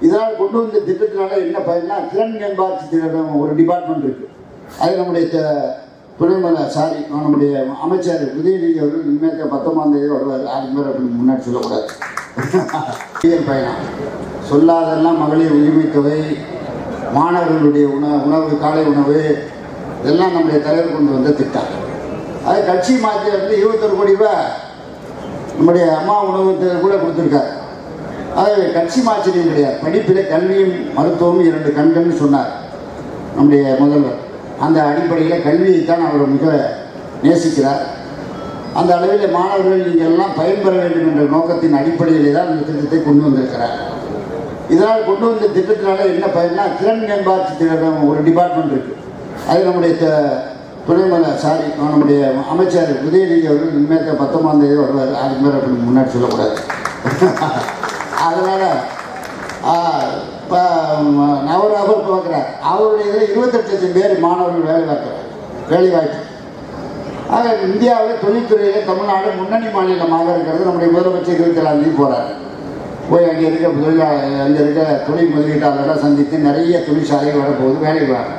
இதனால் கொண்டு வந்த திட்டத்தினால என்ன பயன்னா திறன் மேம்பாட்டு திட்டம் ஒரு டிபார்ட்மெண்ட் இருக்கு. அது நம்முடைய த- துணைமல சாரி நம்முடைய அமைச்சர் உதயநிதி அவர்கள் இனிமேல் பத்தொன்பதாம் தேதி வருவார். அதுக்கு மேலே அப்படி முன்னாடி சொல்லக்கூடாது. இதன் பயணம். சொல்லாதெல்லாம் மகளிர் உரிமை தொகை மாணவர்களுடைய உணவு உணவு காலை உணவு இதெல்லாம் நம்முடைய தலைவர் கொண்டு வந்த திட்டம். அது கட்சி மாற்றியிருந்து இருபத்தொரு கோடி ரூபாய் நம்முடைய அம்மா உணவு கூட கொடுத்துருக்காரு. அது கட்சி மாச்சரியம் கிடையாது படிப்பில் கல்வியும் மருத்துவமும் இரண்டு கண்கள்னு சொன்னார் நம்முடைய முதல்வர். அந்த அடிப்படையில் கல்வியை தான் அவர் மிக நேசிக்கிறார். அந்த அளவில் மாணவர்கள் நீங்கள் எல்லாம் பயன்பெற வேண்டும் என்ற நோக்கத்தின் அடிப்படையிலே தான் இந்த திட்டத்தை கொண்டு வந்திருக்கிறார். இதனால் கொண்டு வந்த திட்டத்தினால என்ன பயன்னா திறன் மேம்பாட்டு திட்டம் ஒரு டிபார்ட்மெண்ட் இருக்குது அது நம்முடைய த- துணைமல சாரி நம்முடைய அமைச்சர் உதயநிதி அவர்கள் இனிமேல் பத்தொன்பதாம் தேதி வருவார். அதுக்கு மேலே முன்னாடி சொல்லக்கூடாது. அதனால் இப்போ அவர் அவர் பார்க்குறார். அவருடைய இதில் இருபத்தெட்டு லட்சம் பேர் மாணவர்கள் வேலை பார்க்குறாங்க வேலை வாய்ப்பு ஆக இந்தியாவில் தொழில்துறையில் தமிழ்நாடு முன்னணி மாநிலமாக இருக்கிறது. நம்முடைய முதலமைச்சர் இருபத்தி ஏழாம் தேதி போகிறார் போய் அங்கே இருக்க தொழிலாளர் அங்கே இருக்க தொழில் முதலீட்டாளர்களை சந்தித்து நிறைய தொழிற்சாலைகள் வரப்போகுது வேலைக்கு வராங்க